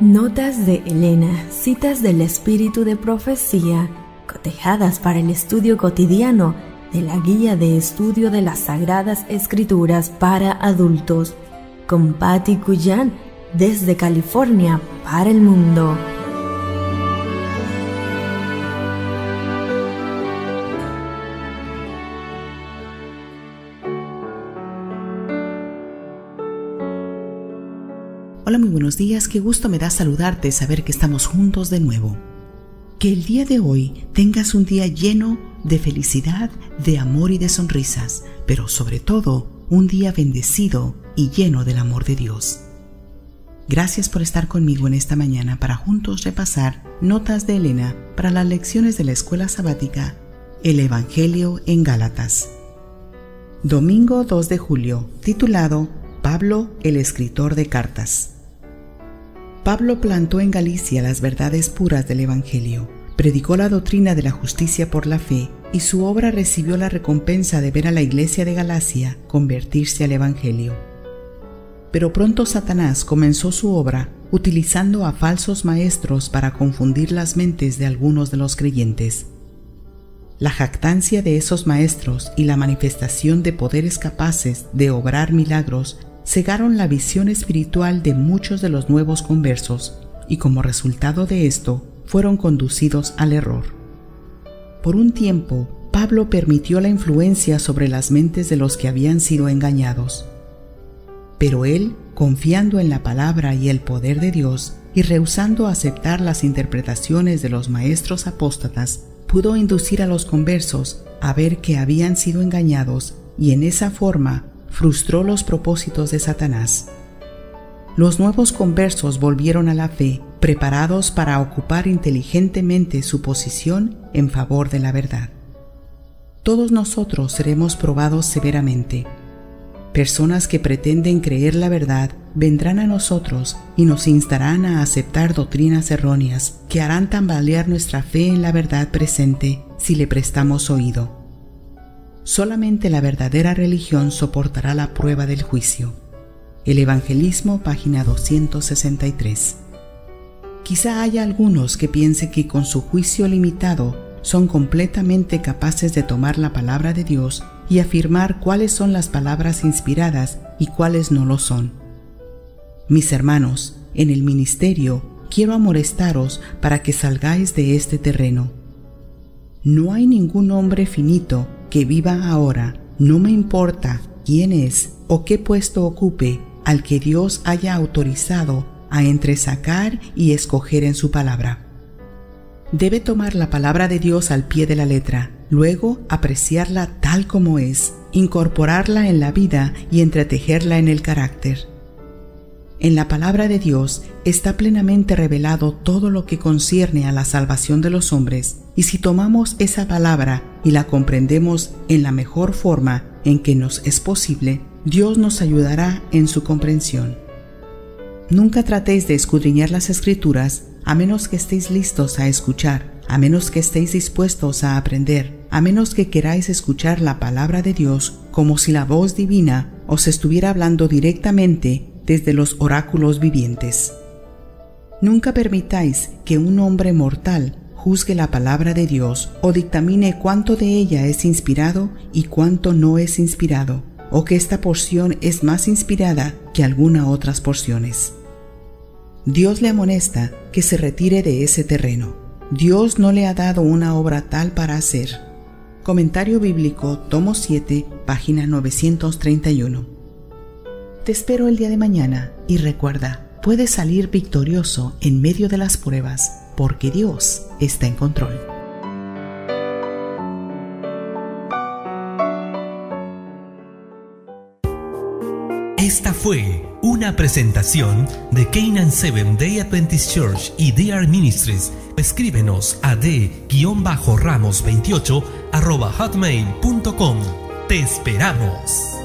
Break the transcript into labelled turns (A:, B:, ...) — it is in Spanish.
A: Notas de Elena, citas del espíritu de profecía, cotejadas para el estudio cotidiano de la guía de estudio de las Sagradas Escrituras para adultos, con Patty Cuyan desde California para el mundo.
B: Hola, muy buenos días, qué gusto me da saludarte, saber que estamos juntos de nuevo. Que el día de hoy tengas un día lleno de felicidad, de amor y de sonrisas, pero sobre todo un día bendecido y lleno del amor de Dios. Gracias por estar conmigo en esta mañana para juntos repasar notas de Elena para las lecciones de la escuela sabática El Evangelio en Gálatas. Domingo 2 de julio, titulado Pablo el escritor de cartas. Pablo plantó en Galicia las verdades puras del Evangelio, predicó la doctrina de la justicia por la fe y su obra recibió la recompensa de ver a la iglesia de Galacia convertirse al Evangelio. Pero pronto Satanás comenzó su obra utilizando a falsos maestros para confundir las mentes de algunos de los creyentes. La jactancia de esos maestros y la manifestación de poderes capaces de obrar milagros cegaron la visión espiritual de muchos de los nuevos conversos y como resultado de esto fueron conducidos al error. Por un tiempo, Pablo permitió la influencia sobre las mentes de los que habían sido engañados. Pero él, confiando en la palabra y el poder de Dios y rehusando aceptar las interpretaciones de los maestros apóstatas, pudo inducir a los conversos a ver que habían sido engañados y en esa forma frustró los propósitos de Satanás. Los nuevos conversos volvieron a la fe, preparados para ocupar inteligentemente su posición en favor de la verdad. Todos nosotros seremos probados severamente. Personas que pretenden creer la verdad vendrán a nosotros y nos instarán a aceptar doctrinas erróneas que harán tambalear nuestra fe en la verdad presente si le prestamos oído. Solamente la verdadera religión soportará la prueba del juicio. El Evangelismo, página 263. Quizá haya algunos que piensen que con su juicio limitado son completamente capaces de tomar la palabra de Dios y afirmar cuáles son las palabras inspiradas y cuáles no lo son. Mis hermanos, en el ministerio quiero amonestaros para que salgáis de este terreno. No hay ningún hombre finito que viva ahora, no me importa quién es o qué puesto ocupe, al que Dios haya autorizado a entresacar y escoger en su palabra. Debe tomar la palabra de Dios al pie de la letra, luego apreciarla tal como es, incorporarla en la vida y entretejerla en el carácter. En la palabra de Dios está plenamente revelado todo lo que concierne a la salvación de los hombres, y si tomamos esa palabra y la comprendemos en la mejor forma en que nos es posible, Dios nos ayudará en su comprensión. Nunca tratéis de escudriñar las escrituras a menos que estéis listos a escuchar, a menos que estéis dispuestos a aprender, a menos que queráis escuchar la palabra de Dios como si la voz divina os estuviera hablando directamente desde los oráculos vivientes. Nunca permitáis que un hombre mortal juzgue la palabra de Dios o dictamine cuánto de ella es inspirado y cuánto no es inspirado, o que esta porción es más inspirada que alguna otras porciones. Dios le amonesta que se retire de ese terreno. Dios no le ha dado una obra tal para hacer. Comentario bíblico, tomo 7, página 931. Te espero el día de mañana y recuerda, puedes salir victorioso en medio de las pruebas porque Dios está en control.
C: Esta fue una presentación de Canaan Seven Day Adventist Church y DR Ministries. Escríbenos a d-ramos28 hotmail.com. Te esperamos.